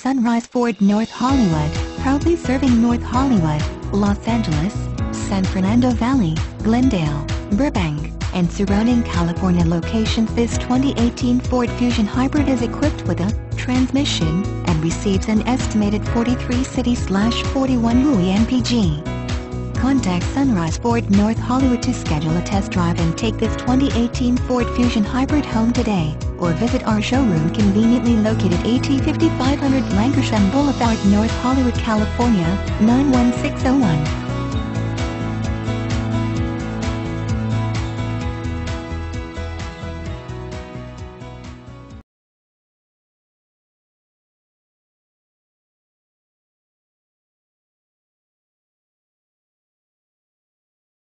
Sunrise Ford North Hollywood, proudly serving North Hollywood, Los Angeles, San Fernando Valley, Glendale, Burbank, and surrounding California locations. This 2018 Ford Fusion Hybrid is equipped with a transmission and receives an estimated 43 city-41 Louis MPG. Contact Sunrise Ford North Hollywood to schedule a test drive and take this 2018 Ford Fusion Hybrid home today, or visit our showroom conveniently located AT 5500 Lankershim Boulevard, North Hollywood, California, 91601.